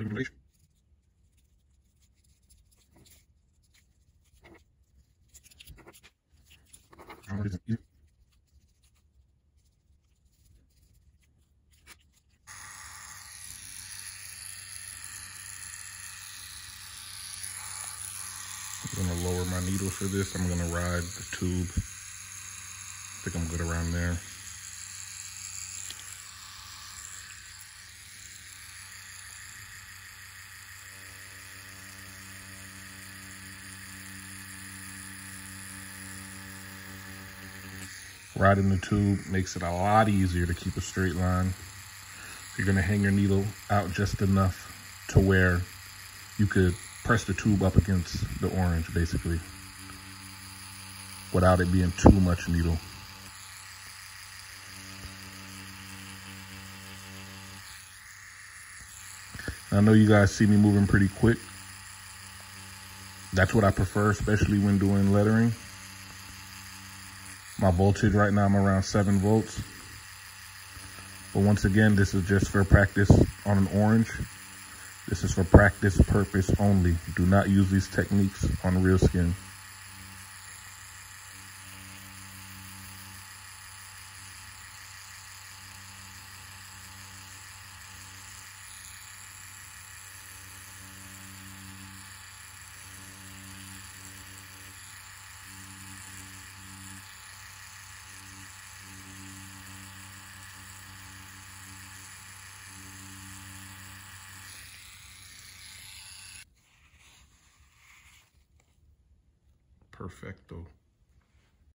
I'm gonna lower my needle for this. I'm gonna ride the tube. I think I'm good around there. Riding the tube makes it a lot easier to keep a straight line. You're gonna hang your needle out just enough to where you could press the tube up against the orange basically without it being too much needle. I know you guys see me moving pretty quick. That's what I prefer, especially when doing lettering. My voltage right now, I'm around seven volts. But once again, this is just for practice on an orange. This is for practice purpose only. Do not use these techniques on real skin. Perfecto.